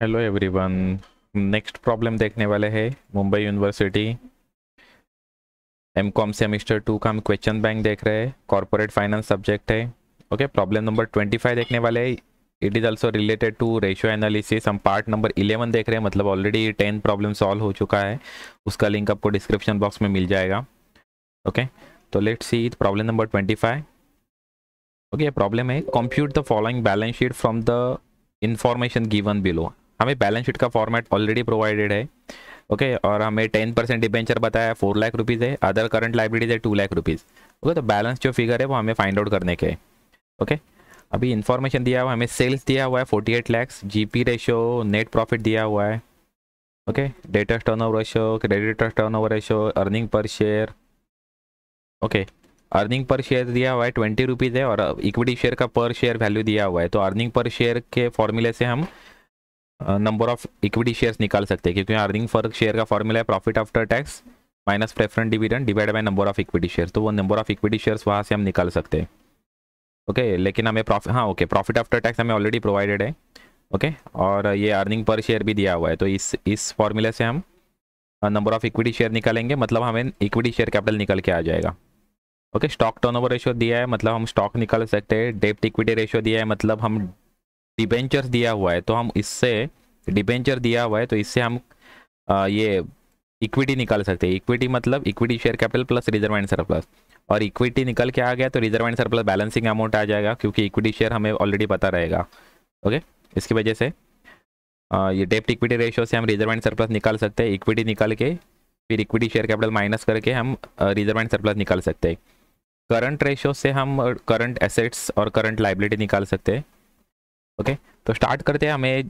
Hello everyone next problem देखने वाले हैं Mumbai university M com semester two का हम क्वेश्चन बैंक देख रहे हैं कॉरपोरेट फाइनेंस सब्जेक्ट है. Okay problem number twenty five देखने वाले हैं. It is also related to ratio analysis हम पार्ट नंबर इलेवन देख रहे हैं मतलब ऑलरेडी टेन प्रॉब्लम सॉल्व हो चुका है. उसका लिंक आपको डिस्क्रिप्शन बॉक्स में मिल जाएगा. ओके तो let see problem number twenty five okay problem है compute the following balance sheet from the information given below हमें बैलेंस शीट का फॉर्मेट ऑलरेडी प्रोवाइडेड है ओके okay, और हमें टेन परसेंट डिबेंचर बताया फोर लाख रुपीज़ है other current libraries है two lakh rupees okay तो बैलेंस जो फिगर है वो हमें फाइंड आउट करने के ओके okay? अभी इन्फॉर्मेशन दिया हुआ हमें सेल्स दिया हुआ है forty eight lakhs G P ratio net profit दिया हुआ है okay debtors turn over ratio creditors turn over ratio earning per share okay earning per share दिया हुआ है ट्वेंटी रुपीज़ है और इक्विटी शेयर का पर शेयर वैल्यू दिया हुआ है तो अर्निंग पर शेयर के फॉर्मूले से हम नंबर ऑफ़ इक्विटी शेयर्स निकाल सकते हैं क्योंकि अर्निंग फ़र्क शेयर का फॉर्मूला है profit after tax minus preferent dividend divide by number of equity share तो वो नंबर ऑफ़ इक्विटी शेयर्स वहाँ से हम निकाल सकते हैं। ओके okay, लेकिन हमें प्रॉफिट हाँ ओके प्रॉफिट आफ्टर टैक्स हमें ऑलरेडी प्रोवाइडेड है। Okay okay? और ये अर्निंग पर शेयर भी दिया हुआ है। तो इस इस फॉर्मूले से हम नंबर ऑफ़ इक्विटी शेयर निकालेंगे मतलब हमें इक्विटी शेयर कैपिटल निकल के आ जाएगा। ओके स्टॉक टर्नओवर रेशियो दिया है मतलब हम स्टॉक निकाल सकते हैं डेप्ट इक्विटी रेशियो दिया है मतलब हम डिबेंचर्स दिया हुआ है तो हम इससे डिबेंचर दिया हुआ है तो इससे हम आ, ये इक्विटी निकाल सकते हैं। इक्विटी मतलब equity share capital plus reserve and surplus और इक्विटी निकल के आ गया तो reserve and surplus balancing amount आ जाएगा क्योंकि इक्विटी शेयर हमें ऑलरेडी पता रहेगा। ओके इसकी वजह से आ, ये डेप्ट इक्विटी रेशियो से हम रिज़र्व एंड सरप्लस निकाल सकते हैं। इक्विटी निकाल के फिर इक्विटी शेयर कैपिटल माइनस करके हम रिज़र्व एंड सरप्लस निकाल सकते हैं। करंट रेशियो से हम करंट एसेट्स और करंट लाइबिलिटी निकाल सकते हैं। ओके तो स्टार्ट करते हैं, हमें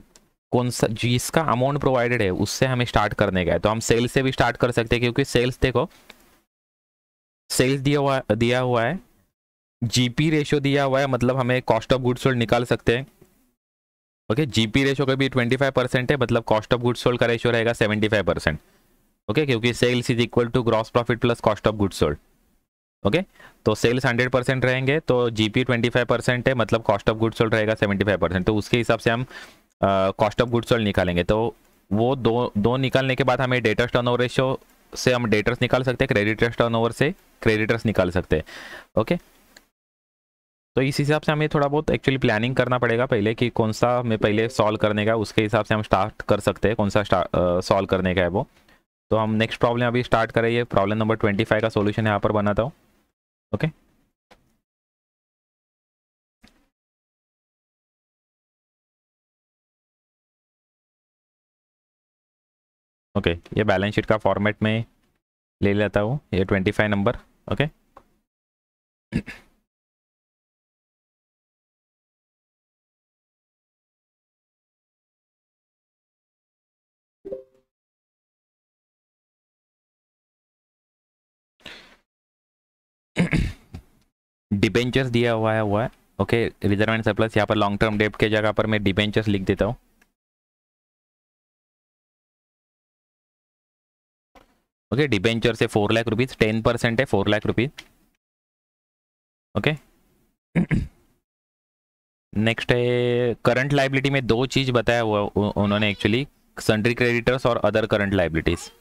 कौन सा, जिसका अमाउंट प्रोवाइडेड है, उससे हमें स्टार्ट करने का है। तो हम सेल्स से भी स्टार्ट कर सकते हैं, क्योंकि सेल्स देखो सेल्स दिया हुआ दिया हुआ है जीपी रेशियो दिया हुआ है मतलब हमें कॉस्ट ऑफ़ गुड्स सोल्ड निकाल सकते हैं। ओके जीपी रेशियो का भी 25 परसेंट है मतलब कॉस्ट ऑफ़ गुड्स सोल्ड का रेशियो रहेगा 75 परसेंट ओके क्योंकि sales is equal to gross profit plus cost of goods sold okay? तो सेल्स 100 परसेंट रहेंगे तो जीपी 25 परसेंट है मतलब कॉस्ट ऑफ़ गुड्स सोल्ड रहेगा 75 परसेंट तो उसके हिसाब से हम कॉस्ट ऑफ़ गुड्स सोल्ड निकालेंगे। तो वो दो दो निकालने के बाद हमें डेटर्स टर्न ओवर रेशियो से हम डेटर्स निकाल सकते हैं क्रेडिटर्स टर्न ओवर से क्रेडिटर्स निकाल सकते हैं। ओके? तो इस हिसाब से हमें थोड़ा बहुत एक्चुअली प्लानिंग करना पड़ेगा पहले कि कौन सा हमें पहले सॉल्व करने का, उसके हिसाब से हम स्टार्ट कर सकते हैं, कौन सा सॉल्व करने का है वो। तो हम नेक्स्ट प्रॉब्लम अभी स्टार्ट करेंगे। प्रॉब्लम नंबर ट्वेंटी फाइव का सोल्यूशन यहाँ पर बनाता हूँ। ओके ओके ये बैलेंस शीट का फॉर्मेट में ले लेता हूँ। ये twenty five number okay debentures दिया हुआ है हुआ है। ओके रिज़र्व एंड सरप्लस यहाँ पर लॉन्ग टर्म डेप्ट के जगह पर मैं डिबेंचर्स लिख देता हूँ। ओके डिबेंचर से four lakh rupees ten percent है four lakh rupees okay next है करंट लाइबिलिटी में दो चीज़ बताया हुआ उन्होंने एक्चुअली सन्ड्री क्रेडिटर्स और अदर करंट लाइबिलिटीज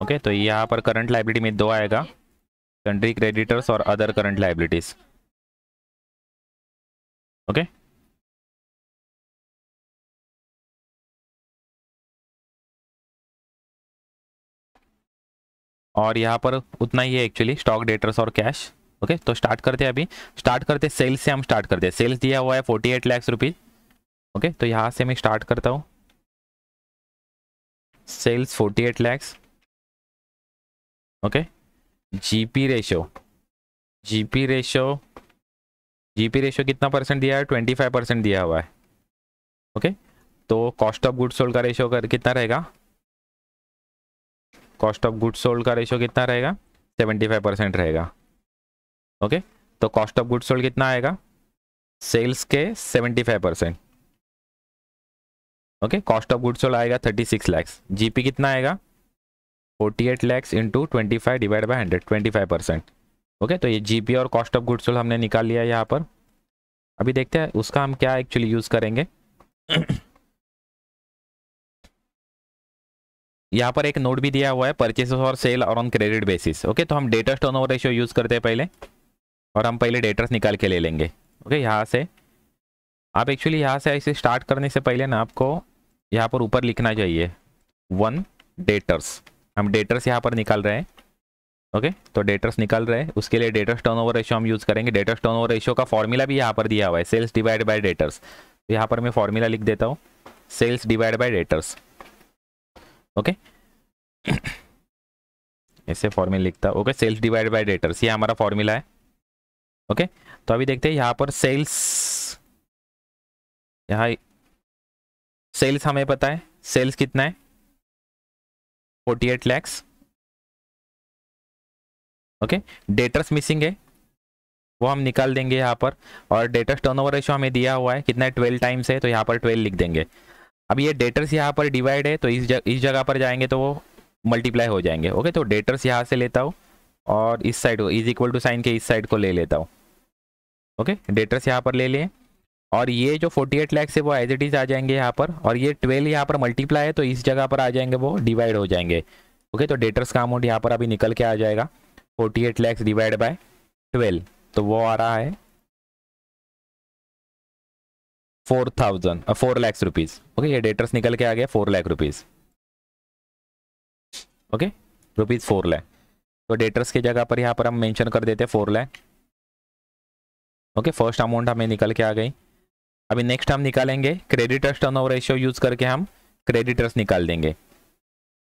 ओके तो यहाँ पर करंट लाइबिलिटी में दो आएगा। सन्ड्री क्रेडिटर्स और अदर करंट लाइबिलिटीज ओके? और यहाँ पर उतना ही है एक्चुअली स्टॉक डेटर्स और कैश ओके तो स्टार्ट करते हैं अभी. स्टार्ट करते सेल्स से हम स्टार्ट करते हैं. सेल्स दिया हुआ है forty eight lakhs rupees okay तो यहाँ से मैं स्टार्ट करता हूँ. Sales forty eight lakhs okay GP ratio GP ratio GP ratio कितना परसेंट दिया है? ट्वेंटी फाइव परसेंट दिया हुआ है। ओके तो कॉस्ट ऑफ़ गुड्स सोल्ड का रेशो कर, कितना रहेगा? कॉस्ट ऑफ़ गुड्स सोल्ड का रेशो कितना रहेगा? सेवेंटी फाइव परसेंट रहेगा। ओके तो कॉस्ट ऑफ़ गुड्स सोल्ड कितना आएगा? सेल्स के seventy five percent okay cost of goods sold आएगा थर्टी सिक्स लैक्स जीपी कितना आएगा? Forty eight lakhs into twenty five divide by hundred twenty five percent okay तो ये जीपी और कॉस्ट ऑफ़ गुड्स हमने निकाल लिया यहाँ पर। अभी देखते हैं उसका हम क्या एक्चुअली यूज़ करेंगे। यहाँ पर एक नोट भी दिया हुआ है परचेस और सेल और ऑन क्रेडिट बेसिस ओके तो हम debtors turn over ratio use करते हैं पहले, और हम पहले डेटर्स निकाल के ले लेंगे। ओके यहाँ से। आप एक्चुअली यहाँ से ऐसे स्टार्ट करने से पहले ना आपको यहाँ पर ऊपर लिखना चाहिए। वन डेटर्स हम डेटर्स यहाँ पर निकाल रहे हैं। ओके तो डेटर्स निकल रहे हैं। उसके लिए डेटर्स टर्न ओवर रेशियो हम यूज़ करेंगे। डेटर्स टर्न ओवर रेशियो का फॉर्मूला भी यहाँ पर दिया हुआ है। सेल्स डिवाइड बाय डेटर्स तो यहाँ पर मैं फॉर्मूला लिख देता हूँ। Sales divide by debtors okay ऐसे फॉर्मूला लिखता okay sales divide by debtors ये हमारा फॉर्मूला है। Okay okay? तो अभी देखते हैं यहाँ पर सेल्स यहाँ सेल्स हमें पता है। सेल्स कितना है? Forty eight lakhs okay debtors missing है। वो हम निकाल देंगे यहाँ पर। और डेटर्स टर्नओवर रेशियो हमें दिया हुआ है। कितना है? ट्वेल्व टाइम्स है तो यहाँ पर ट्वेल्व लिख देंगे। अब ये डेटर्स यहाँ पर डिवाइड है तो इस जग, इस जगह पर जाएँगे तो वो मल्टीप्लाई हो जाएँगे। ओके तो डेटर्स यहाँ से लेता हूँ। और इस साइड को इज़ इक्वल टू साइन के इस साइड को ले लेता हूँ। ओके डेटर्स यहाँ पर ले लिए। और ये जो 48 लैक्स है, वो एज इट इज़ आ जाएँगे यहाँ पर। और ये 12 यहाँ पर मल्टीप्लाई है तो इस जगह पर आ जाएँगे, वो डिवाइड हो जाएँगे। ओके तो डेटर्स का अमाउंट यहाँ पर अभी निकल के आ जाएगा। 48 लैक्स डिवाइड बाय 12 तो वो आ रहा है four thousand four lakhs rupees okay ये डेटर्स निकल के आ गया four lakh rupees okay rupees four lakh तो डेटर्स की जगह पर यहाँ पर हम मेंशन कर देते हैं four lakh okay first amount हमें निकल के आ गई। अभी नेक्स्ट हम निकालेंगे क्रेडिटर्स टर्नओवर रेशियो यूज़ करके हम क्रेडिटर्स निकाल देंगे।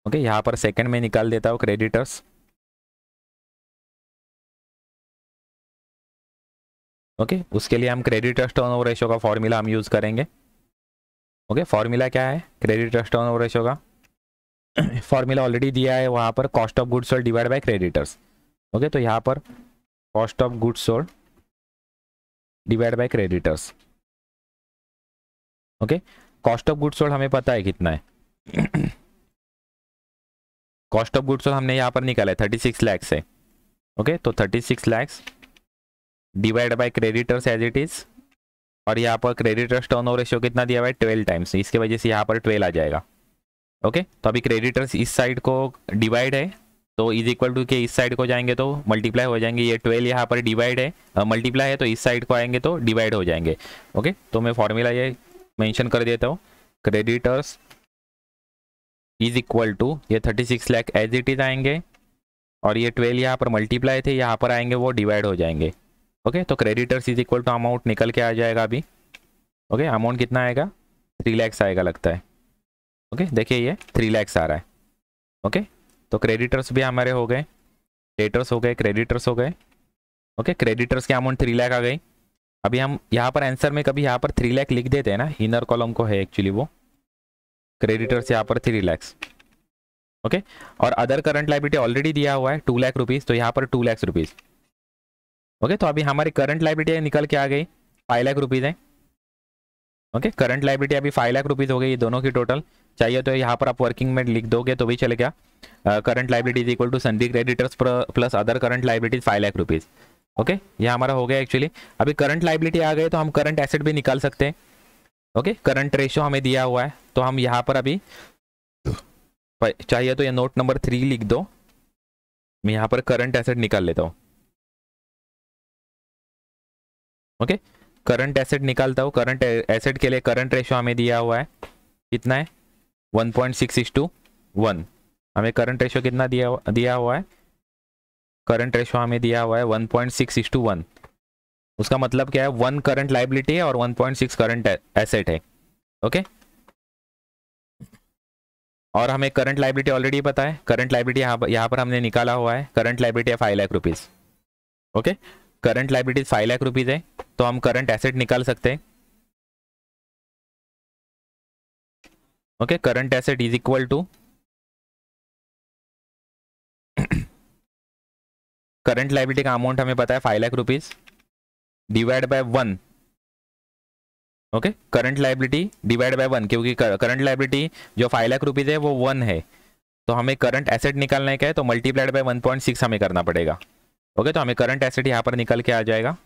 ओके यहाँ पर सेकंड में निकाल देता हूँ क्रेडिटर्स ओके उसके लिए हम क्रेडिटर्स टर्नओवर रेशियो का फॉर्मूला हम यूज़ करेंगे। ओके फॉर्मूला क्या है? क्रेडिटर्स टर्नओवर रेशियो का। फॉर्मूला ऑलरेडी दिया है, वहाँ पर cost of goods sold divide by creditors okay तो यहाँ पर cost of goods sold divide by creditors okay? Cost of goods sold हमें पता है कितना है। कॉस्ट ऑफ़ गुड्स सोल्ड हमने यहाँ पर निकाला है थर्टी सिक्स लैक्स है ओके? तो thirty six lakhs divide by creditors as it is और यहाँ पर क्रेडिटर्स टर्न ओवर रेशियो कितना दिया हुआ है? ट्वेल्व टाइम्स इसके वजह से यहाँ पर ट्वेल्व आ जाएगा। ओके? तो अभी क्रेडिटर्स इस साइड को डिवाइड है तो इज़ इक्वल टू के इस साइड को जाएँगे तो मल्टीप्लाई हो जाएँगे। ये ट्वेल्व यहाँ पर डिवाइड है मल्टीप्लाई है तो इस साइड को आएँगे तो डिवाइड हो जाएँगे। ओके? तो मैं फॉर्मूला ये मेंशन कर देता हूँ। क्रेडिटर्स इज़ इक्वल टू ये thirty six lakh as it is आएँगे, और ये ट्वेल्व यहाँ पर मल्टीप्लाई थे, यहाँ पर आएँगे, वो डिवाइड हो जाएँगे। ओके तो creditors is equal to amount निकल के आ जाएगा अभी। ओके अमाउंट कितना आएगा? थ्री लैक्स आएगा लगता है। ओके देखिए ये थ्री लैक्स आ रहा है। ओके तो क्रेडिटर्स भी हमारे हो गए। डेटर्स हो गए क्रेडिटर्स हो गए। ओके क्रेडिटर्स के अमाउंट थ्री लैख आ गई। अभी हम यहाँ पर आंसर में कभी यहाँ पर थ्री लैख लिख देते हैं ना? इनर कॉलम को है एक्चुअली वो। क्रेडिटर्स यहाँ पर थ्री लैक्स ओके और अदर करंट लाइबिलिटी ऑलरेडी दिया हुआ है टू लैख रुपीज़ तो यहाँ पर टू लैक्स रुपीज़ ओके तो अभी हमारी करंट लाइबिलिटी निकल के आ गई। फाइव लाख रुपीज़ है। ओके करंट लाइबिलिटी अभी फाइव लाख रुपीज़ हो गई ये दोनों की टोटल चाहिए तो यहाँ पर आप वर्किंग में लिख दोगे तो भी चलेगा। Current liability is equal to sundry creditors plus other current liabilities five lakh rupees okay? ये हमारा हो गया एक्चुअली अभी करंट लाइबिलिटी आ गई तो हम करंट एसेट भी निकाल सकते हैं। ओके? करंट रेशियो हमें दिया हुआ है तो हम यहाँ पर अभी चाहिए तो ये नोट नंबर थ्री लिख दो। मैं यहाँ पर करंट एसेट निकाल लेता हूँ। ओके? करंट एसेट निकालता हूँ। करंट एसेट के लिए करंट रेशो हमें दिया हुआ है। कितना है? One point six is to one हमें करंट रेशो कितना दिया दिया हुआ है? करंट रेशियो हमें दिया हुआ है one point six is to one. उसका मतलब क्या है? वन करंट लाइबिलिटी है और one point six current asset है। ओके? okay? और हमें करंट लाइबिलिटी ऑलरेडी पता है करंट लाइबिलिटी यहाँ यहाँ पर हमने निकाला हुआ है। करंट लाइबिलिटी है five lakh rupees okay? Current liability five lakh rupees है तो हम करंट एसेट निकाल सकते हैं। Okay? Current asset is equal to current liability का अमाउंट हमें पता है five lakh rupees divide by one okay current liability divide by one क्योंकि करंट लाइबिलिटी जो फाइव लाख रुपीज़ है वो वन है। तो हमें करंट एसेट निकालने का है तो multiplied by one point six हमें करना पड़ेगा। ओके okay, तो हमें करंट एसेट यहाँ पर निकल के आ जाएगा।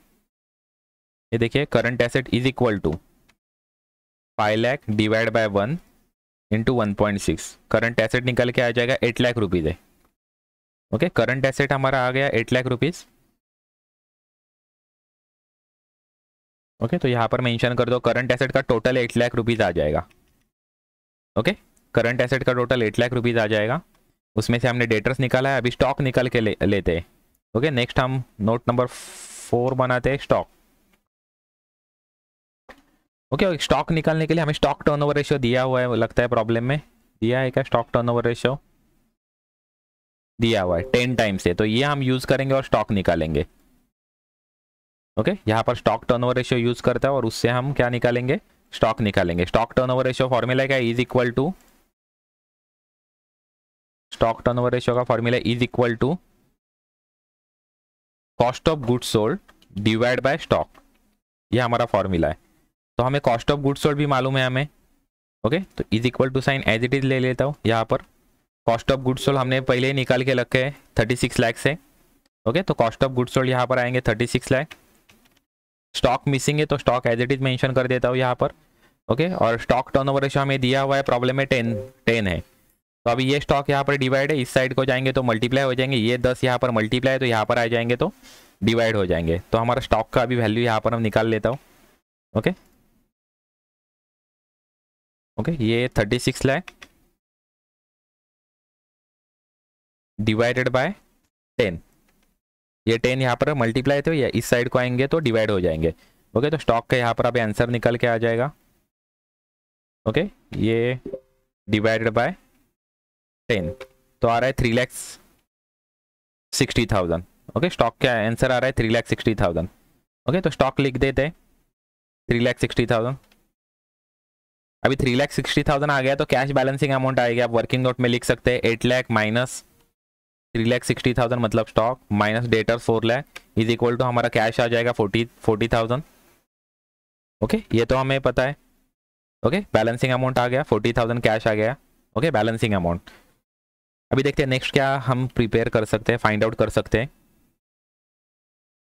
ये देखिए current asset is equal to five lakh divide by one into one point six current asset निकल के आ जाएगा एट लाख रुपीज़ है। ओके करंट एसेट हमारा आ गया एट लाख रुपीज़ ओके तो यहाँ पर मेंशन कर दो करंट एसेट का टोटल एट लाख रुपीज़ आ जाएगा. ओके करंट एसेट का टोटल एट लाख रुपीज़ आ जाएगा. उसमें से हमने डेटर्स निकाला है अभी स्टॉक निकल के ले, लेते हैं. ओके नेक्स्ट हम नोट नंबर फोर बनाते हैं स्टॉक ओके स्टॉक निकालने के लिए हमें स्टॉक टर्नओवर रेशियो दिया हुआ है लगता है प्रॉब्लम में. दिया है क्या स्टॉक टर्नओवर रेशियो दिया हुआ है टेन टाइम्स है तो ये हम यूज़ करेंगे और स्टॉक निकालेंगे। Okay okay? यहाँ पर स्टॉक टर्नओवर रेशियो यूज़ करता है और उससे हम क्या निकालेंगे? स्टॉक निकालेंगे। स्टॉक टर्नओवर रेशियो फॉर्मूला क्या is equal to stock turnover ratio का formula is equal to cost of good sold divide by stock ये हमारा फॉर्मूला है। तो हमें कॉस्ट ऑफ़ गुड सोल्ड भी मालूम है हमें। Okay okay? तो is equal to sign as it is ले लेता हूँ। यहाँ पर कॉस्ट ऑफ़ गुड्स सोल्ड हमने पहले ही निकाल के रखे हैं थर्टी सिक्स लैख से। ओके तो कॉस्ट ऑफ़ गुड्स सोल्ड यहाँ पर आएँगे thirty six lakh stock missing है तो stock as it is mention कर देता हूँ यहाँ पर। Okay okay? और स्टॉक टर्नओवर रेशियो हमें दिया हुआ है प्रॉब्लम में टेन टेन है। तो अभी ये स्टॉक यहाँ पर डिवाइड है, इस साइड को जाएँगे तो मल्टीप्लाई हो जाएँगे, ये दस यहाँ पर मल्टीप्लाई तो यहाँ पर आ जाएँगे तो डिवाइड हो जाएँगे। तो हमारा स्टॉक का अभी वैल्यू यहाँ पर हम निकाल लेता हूँ। ओके ओके ये thirty six lakh divided by ten ये टेन यहाँ पर मल्टीप्लाई थे, या इस साइड को आएँगे तो डिवाइड हो जाएँगे। ओके तो स्टॉक का यहाँ पर अभी आंसर निकल के आ जाएगा। ओके ये डिवाइडेड बाय टेन तो आ रहा है three lakhs sixty thousand okay stock का आंसर आ रहा है three lakh sixty thousand okay तो स्टॉक लिख देते हैं। थ्री लैख सिक्सटी थाउज़ेंड अभी थ्री लैख सिक्सटी थाउज़ेंड आ गया तो कैश बैलेंसिंग अमाउंट आएगा। आप वर्किंग नोट में लिख सकते हैं eight lakh minus three lakh sixty thousand मतलब stock minus debtor four lakh is equal to हमारा कैश आ जाएगा फोर्टी फोर्टी थाउज़ेंड ओके ये तो हमें पता है। ओके बैलेंसिंग अमाउंट आ गया फोर्टी थाउज़ेंड कैश आ गया। ओके बैलेंसिंग अमाउंट अभी देखते हैं नेक्स्ट क्या हम प्रिपेयर कर सकते हैं फाइंड आउट कर सकते हैं।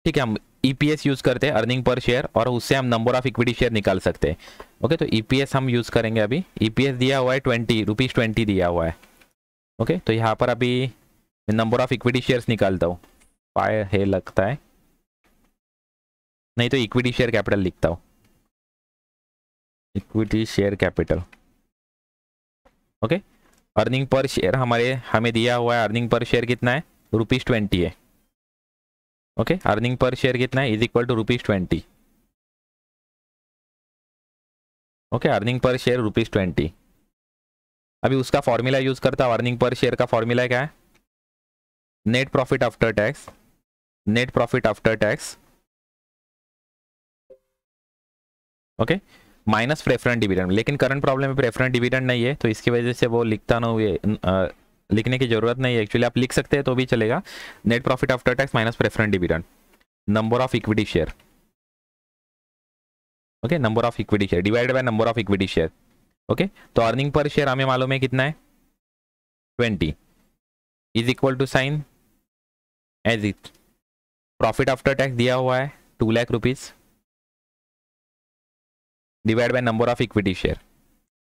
ठीक है, हम ईपीएस e यूज़ करते हैं अर्निंग पर शेयर और उससे हम नंबर ऑफ़ इक्विटी शेयर निकाल सकते हैं। ओके तो ईपीएस e हम यूज़ करेंगे अभी। ईपीएस e दिया हुआ है ट्वेंटी रुपीज़ ट्वेंटी दिया हुआ है। ओके तो यहाँ पर अभी नंबर ऑफ़ इक्विटी शेयर्स निकालता हूँ। पाए है, लगता है। नहीं तो इक्विटी शेयर कैपिटल लिखता हूँ। Equity share capital okay earning per share हमारे, हमें दिया हुआ है अर्निंग पर शेयर कितना है? रुपीज़ ट्वेंटी है। ओके अर्निंग पर शेयर कितना है? Is equal to rupees twenty okay earning per share rupees twenty अभी उसका फॉर्मूला यूज़ करता हूँ। अर्निंग पर शेयर का फॉर्मूला क्या है? Net profit after tax net profit after tax okay minus preference dividend लेकिन करंट प्रॉब्लम में preference dividend नहीं है तो इसकी वजह से वो लिखता ना हुए लिखने की ज़रूरत नहीं है। एक्चुअली आप लिख सकते हैं तो भी चलेगा। Net profit after tax minus preference dividend number of equity share okay number of equity share divide by number of equity share okay तो अर्निंग पर शेयर हमें मालूम है कितना है? Twenty is equal to sign as it profit after tax दिया हुआ है two lakh rupees divide by number of equity share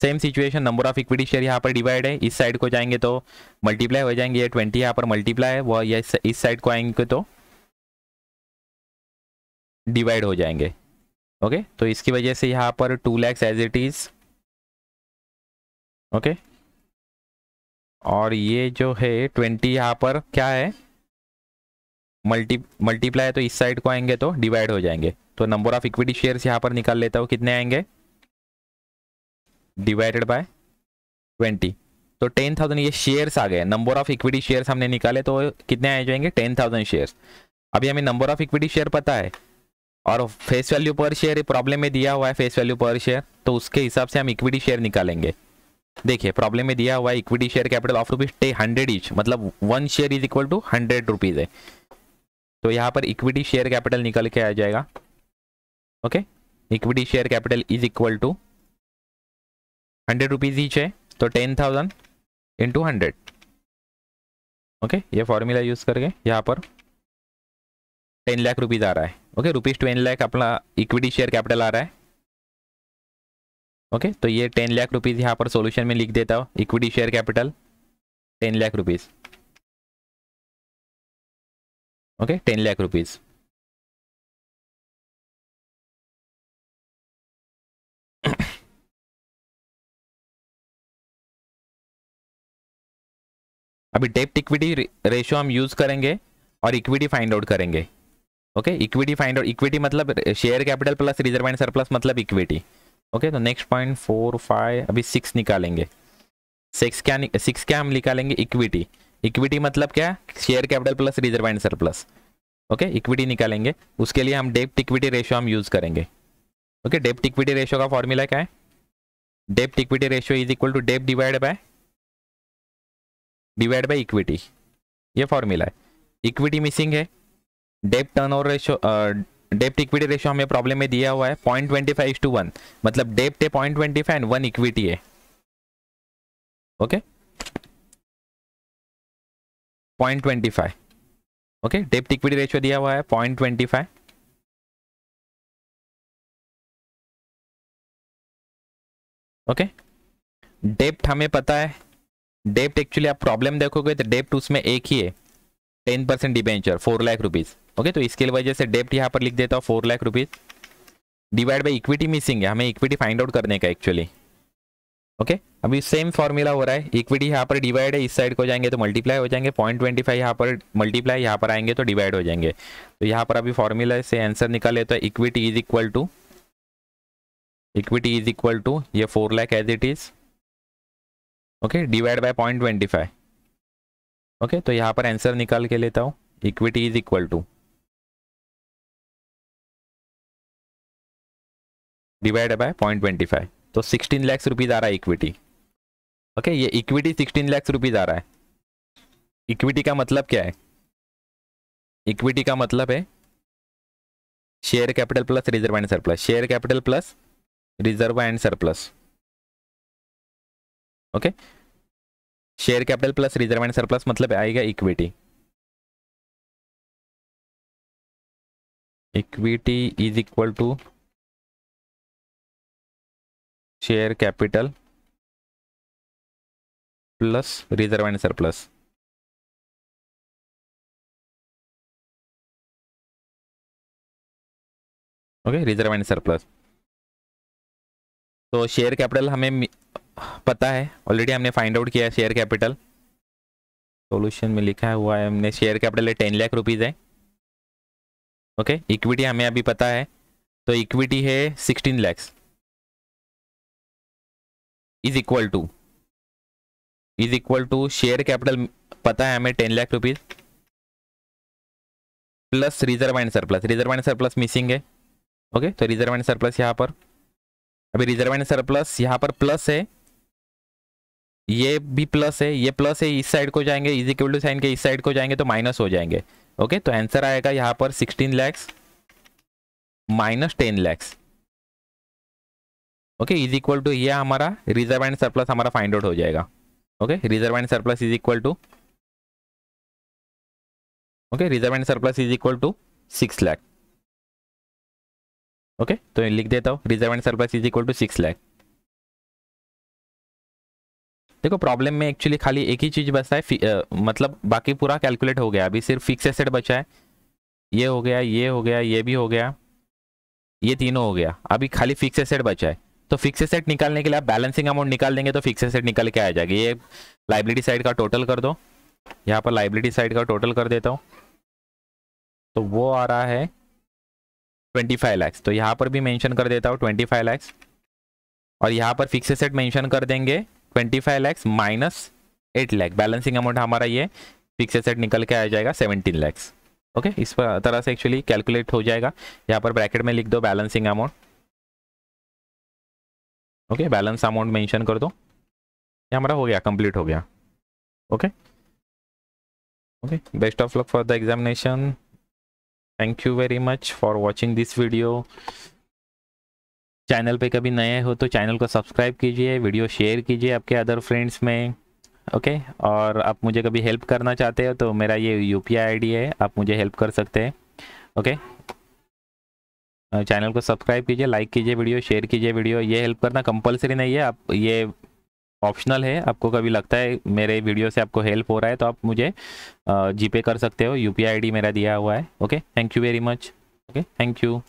same situation number of equity share यहाँ पर डिवाइड है. इस साइड को जाएँगे तो मल्टीप्लाई हो जाएँगे. ये ट्वेंटी यहाँ पर मल्टीप्लाई है. वह इस साइड को आएँगे तो डिवाइड हो जाएँगे. Okay okay? तो इसकी वजह से यहाँ पर two lakhs as it is okay और ये जो है ट्वेंटी यहाँ पर क्या है? मल्टी मल्टीप्लाई तो इस साइड को आएँगे तो डिवाइड हो जाएँगे। तो नंबर ऑफ़ इक्विटी शेयर्स यहाँ पर निकाल लेता हूँ। कितने आएँगे? डिवाइडेड बाय ट्वेंटी तो टेन थाउज़ेंड ये शेयर्स आ गए। नंबर ऑफ़ इक्विटी शेयर्स हमने निकाले तो कितने आ जाएँगे? टेन थाउज़ेंड शेयर्स अभी हमें नंबर ऑफ़ इक्विटी शेयर पता है। और face value per share problem में दिया हुआ है फेस वैल्यू पर शेयर तो उसके हिसाब से हम इक्विटी शेयर निकालेंगे। देखिए प्रॉब्लम में दिया हुआ है equity share capital of rupees टे हंड्रेड इच मतलब one share is equal to hundred rupees है। तो यहाँ पर इक्विटी शेयर कैपिटल निकल के आ जाएगा। Okay equity share capital is equal to hundred rupees each है तो ten thousand into hundred okay ये फॉर्मूला यूज़ करके यहाँ पर टेन लाख रुपीज़ आ रहा है। ओके रुपीज़ टेन लाख अपना इक्विटी शेयर कैपिटल आ रहा है। ओके तो ये टेन लाख रुपीज़ यहाँ पर सॉल्यूशन में लिख देता हूँ। Equity share capital ten lakh rupees okay ten lakh rupees अभी डेप्ट इक्विटी रेशियो हम यूज़ करेंगे और इक्विटी फाइंड आउट करेंगे। Okay equity find out equity मतलब share capital plus reserve and surplus मतलब इक्विटी ओके तो नेक्स्ट पॉइंट फोर फाइव अभी सिक्स निकालेंगे। सिक्स क्या सिक्स क्या हम निकालेंगे? इक्विटी इक्विटी मतलब क्या? है share capital plus reserve and surplus okay equity निकालेंगे। उसके लिए हम डेप्ट इक्विटी रेशियो हम यूज़ करेंगे। ओके डेप्ट इक्विटी रेशियो का फॉर्मूला क्या है? डेप्ट equity ratio is equal to dept divide by divide by equity ये फॉर्मूला है। इक्विटी मिसिंग है। डेप्ट टर्न ओवर रेशियो डेप्ट इक्विटी रेशियो हमें प्रॉब्लम में दिया हुआ है। Point twenty five to one मतलब डेप्ट है point twenty five one equity है। Okay point twenty five okay डेप्ट इक्विटी रेशियो दिया हुआ है पॉइंट ट्वेंटी फाइव ओके डेप्ट हमें पता है डेप्ट एक्चुअली आप प्रॉब्लम देखोगे तो डेप्ट उसमें एक ही है ten percent debenture four lakh rupees okay तो इसके वजह से डेप्ट यहाँ पर लिख देता हूँ four lakh rupees divide by equity missing है, हमें इक्विटी फाइंड आउट करने का एक्चुअली ओके okay? अभी सेम फॉर्मूला हो रहा है। इक्विटी यहाँ पर डिवाइड है, इस साइड को जाएँगे तो मल्टीप्लाई हो जाएँगे। पॉइंट ट्वेंटी फाइव यहाँ पर मल्टीप्लाई यहाँ पर आएँगे तो डिवाइड हो जाएँगे। तो यहाँ पर अभी फॉर्मूला से आंसर निकाले तो equity is equal to equity is equal to ये four lakh as it is okay divide by point twenty five okay तो यहाँ पर आंसर निकाल के लेता हूँ। Equity is equal to divide by point twenty five तो सिक्सटीन लैक्स रुपीज़ आ रहा है इक्विटी ओके ये इक्विटी सिक्सटीन लैक्स रुपीज़ आ रहा है। इक्विटी का मतलब क्या है? इक्विटी का मतलब है share capital plus reserve and surplus share capital plus reserve and surplus okay share capital plus reserve and surplus मतलब आएगा equity equity is equal to share capital plus reserve and surplus okay reserve and surplus तो share capital हमें पता है. Already हमने find out किया है share capital solution में लिखा हुआ है हमने शेयर कैपिटल है टेन लाख रुपीज़ है. ओके इक्विटी हमें अभी पता है. तो इक्विटी है sixteen lakhs is equal to is equal to share capital पता है हमें ten lakh rupees plus reserve and surplus reserve and surplus missing है। ओके तो रिज़र्व एंड सरप्लस यहाँ पर। अभी रिज़र्व एंड सरप्लस यहाँ पर प्लस है। ये भी प्लस है। ये प्लस है, इस साइड को जाएँगे। इज़ इक्वल टू साइन के इस साइड को जाएँगे तो माइनस हो जाएँगे। ओके तो आंसर आएगा यहाँ पर sixteen lakhs minus ten lakhs okay is equal to ये हमारा रिज़र्व एंड सरप्लस हमारा फाइंड आउट हो जाएगा। Okay reserve and surplus is equal to okay reserve and surplus is equal to six lakh okay तो लिख देता हूँ reserve and surplus is equal to six lakh देखो प्रॉब्लम में actually खाली एक ही चीज़ बचता है आ, मतलब बाकी पूरा कैलकुलेट हो गया। अभी सिर्फ़ फिक्स एसेट बचा है। ये हो गया ये हो गया ये भी हो गया ये तीनों हो गया। अभी खाली फिक्स एसेट बचा है। तो फिक्स एसेट निकालने के लिए आप बैलेंसिंग अमाउंट निकाल देंगे तो फिक्स एसेट निकल के आ जाएगी। ये लाइबिलिटी साइड का टोटल कर दो। यहाँ पर लाइबिलिटी साइड का टोटल कर देता हूँ। तो वो आ रहा है ट्वेंटी फाइव लैक्स तो यहाँ पर भी मेंशन कर देता हूँ ट्वेंटी फाइव लैक्स और यहाँ पर फिक्स एसेट मेंशन कर देंगे twenty five lakhs minus eight lakh balancing amount हमारा ये फिक्स एसेट निकल के आ जाएगा सेवनटीन लैक्स ओके इस तरह से एक्चुअली कैलकुलेट हो जाएगा। यहाँ पर ब्रैकेट में लिख दो balancing amount okay balance amount mention कर दो। ये हमारा हो गया कंप्लीट हो गया। Okay okay best of luck for the examination thank you very much for watching this video channel पे कभी नए हो तो चैनल को सब्सक्राइब कीजिए वीडियो शेयर कीजिए आपके अदर फ्रेंड्स में। Okay okay? और आप मुझे कभी हेल्प करना चाहते हो तो मेरा ये यू पी है, आप मुझे हेल्प कर सकते हैं। Okay okay? चैनल को सब्सक्राइब कीजिए लाइक कीजिए वीडियो शेयर कीजिए वीडियो। ये हेल्प करना कंपलसरी नहीं है। आप, ये ऑप्शनल है। आपको कभी लगता है मेरे वीडियो से आपको हेल्प हो रहा है तो आप मुझे जीपे कर सकते हो। यू पी मेरा दिया हुआ है। Okay thank you very much okay thank you